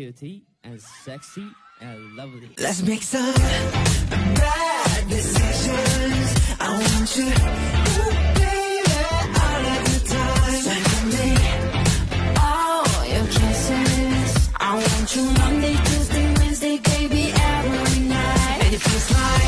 cutie and sexy and lovely. Let's make some It feels like